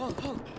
hold, hold.